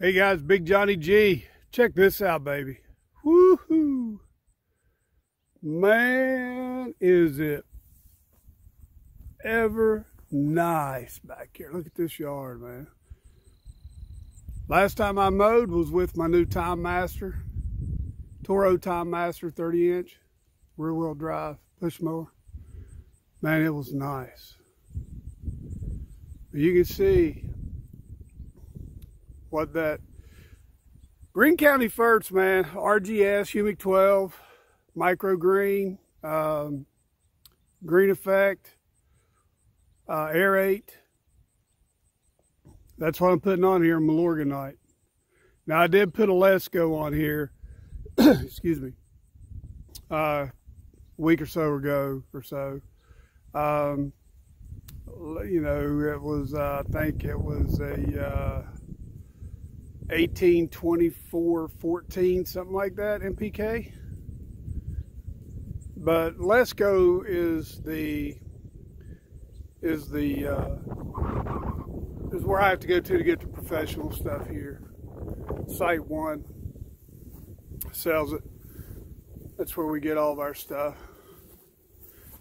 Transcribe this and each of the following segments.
Hey guys, Big Johnny G. Check this out, baby. Woohoo! Man, is it ever nice back here. Look at this yard, man. Last time I mowed was with my new Time Master, Toro Time Master 30 inch, rear wheel drive, push mower. Man, it was nice. You can see what that Green County Ferts, man, RGS, Humic 12, Micro Green, um, Green Effect, uh, Aerate. That's what I'm putting on here, Milorganite. Now, I did put a Lesco on here, excuse me, uh, a week or so ago or so. Um, you know, it was, uh, I think it was a uh, 18, 24, 14, something like that, NPK. But Lesco is the is the uh, is where I have to go to to get the professional stuff here. SiteOne sells it. That's where we get all of our stuff.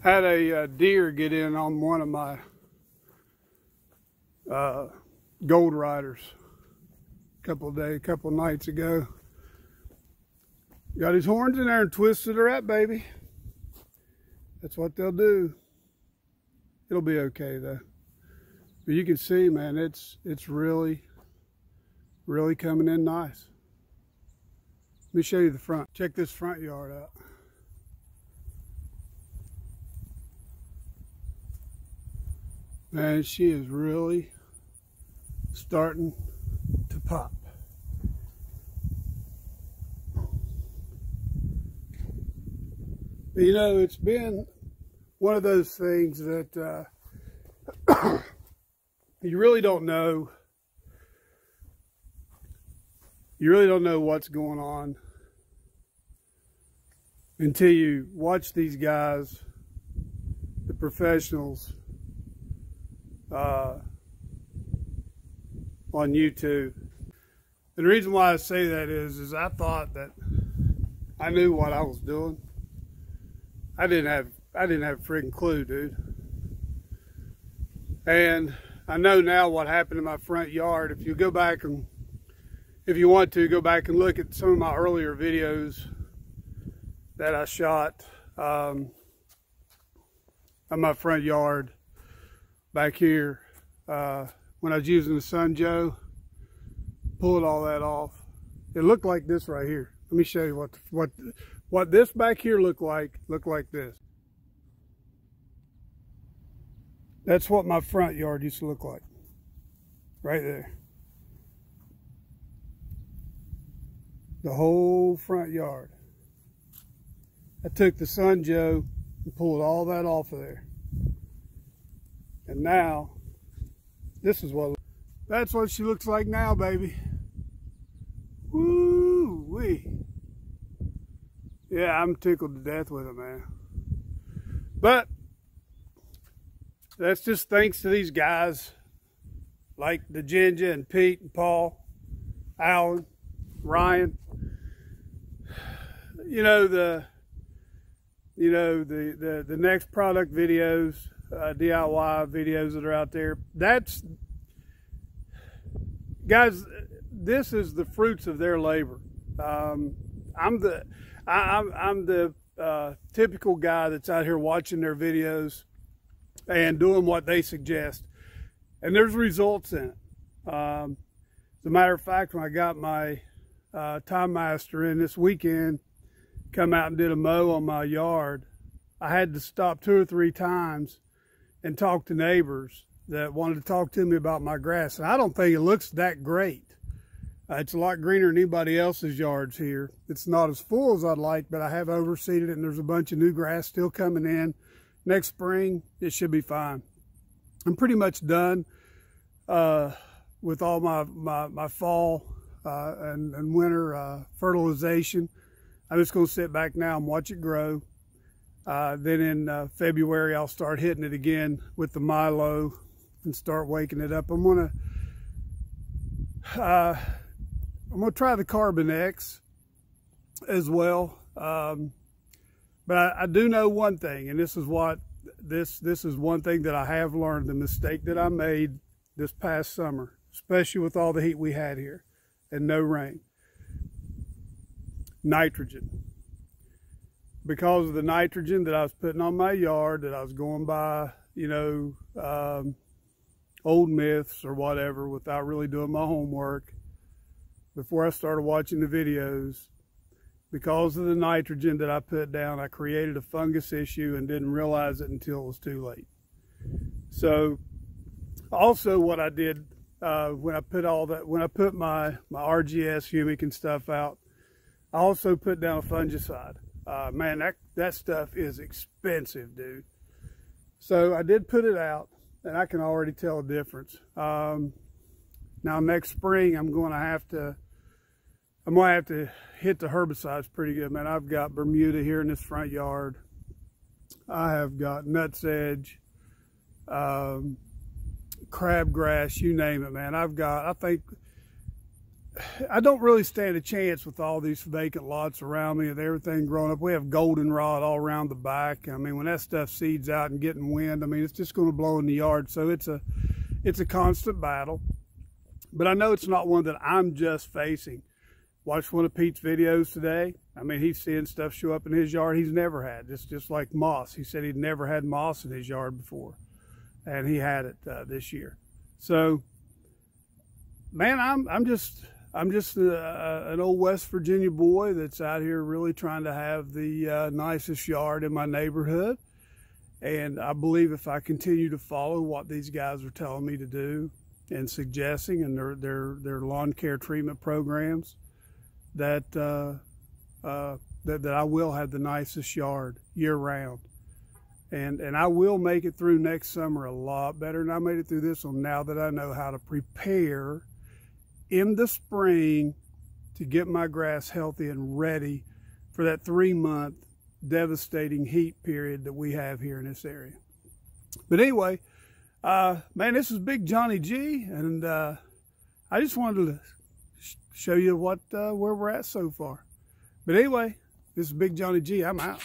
Had a uh, deer get in on one of my uh, gold riders couple days, couple nights ago. Got his horns in there and twisted her up, baby. That's what they'll do. It'll be okay though. But you can see, man, it's it's really, really coming in nice. Let me show you the front. Check this front yard out. Man, she is really starting pop. You know, it's been one of those things that uh, you really don't know. You really don't know what's going on until you watch these guys, the professionals, uh, on YouTube. And the reason why I say that is, is I thought that I knew what I was doing. I didn't have I didn't have a freaking clue, dude. And I know now what happened in my front yard. If you go back and if you want to go back and look at some of my earlier videos that I shot um, on my front yard back here uh, when I was using the Sun Joe, pulled all that off. It looked like this right here. Let me show you what what what this back here looked like, looked like this. That's what my front yard used to look like. Right there. The whole front yard. I took the Sun Joe and pulled all that off of there. And now, this is what, that's what she looks like now, baby. Woo wee. Yeah, I'm tickled to death with it, man. But that's just thanks to these guys like the Ginger and Pete and Paul, Alan, Ryan. You know the you know the the, the next product videos, uh, DIY videos that are out there. That's guys. This is the fruits of their labor. Um, I'm the I, am I'm, I'm the uh, typical guy that's out here watching their videos and doing what they suggest. And there's results in it. Um, as a matter of fact, when I got my uh, Time Master in this weekend, come out and did a mow on my yard, I had to stop two or three times and talk to neighbors that wanted to talk to me about my grass. And I don't think it looks that great. Uh, it's a lot greener than anybody else's yards here. It's not as full as I'd like, but I have overseeded it and there's a bunch of new grass still coming in next spring, it should be fine. I'm pretty much done uh, with all my, my, my fall uh, and, and, winter uh, fertilization. I'm just going to sit back now and watch it grow. Uh, then in uh, February, I'll start hitting it again with the Milo and start waking it up. I'm to, uh, I'm to try the Carbon X as well. Um, but I, I, do know one thing, and this is what this this is one thing that I have learned. The mistake that I made this past summer, especially with all the heat we had here and no rain. Nitrogen. Because of the nitrogen that I was putting on my yard, that I was going by, you know, um, old myths or whatever without really doing my homework before I started watching the videos, because of the nitrogen that I put down, I created a fungus issue and didn't realize it until it was too late. So also what I did uh, when I put all that, when I put my, my RGS humic and stuff out, I also put down a fungicide. Uh, man, that, that stuff is expensive, dude. So I did put it out and I can already tell a difference. Um, now next spring, I'm going to have to I'm gonna have to hit the herbicides pretty good, man. I've got Bermuda here in this front yard. I have got Nutsedge, um, crabgrass, you name it, man. I've got, I think, I don't really stand a chance with all these vacant lots around me and everything growing up. We have goldenrod all around the back. I mean, when that stuff seeds out and getting wind, I mean, it's just going to blow in the yard. So it's a, it's a constant battle. But I know it's not one that I'm just facing. Watched one of Pete's videos today. I mean, he's seeing stuff show up in his yard he's never had. It's just like moss. He said he'd never had moss in his yard before, and he had it uh, this year. So, man, I'm I'm just I'm just uh, uh, an old West Virginia boy that's out here really trying to have the uh, nicest yard in my neighborhood. And I believe if I continue to follow what these guys are telling me to do and suggesting and their their their lawn care treatment programs that, uh, uh, that, that I will have the nicest yard year round. And, and I will make it through next summer a lot better than I made it through this one now that I know how to prepare in the spring to get my grass healthy and ready for that three month devastating heat period that we have here in this area. But anyway, uh, man, this is Big Johnny G, and uh, I just wanted to show you what uh, where we're at so far. But anyway, this is Big Johnny G. I'm out.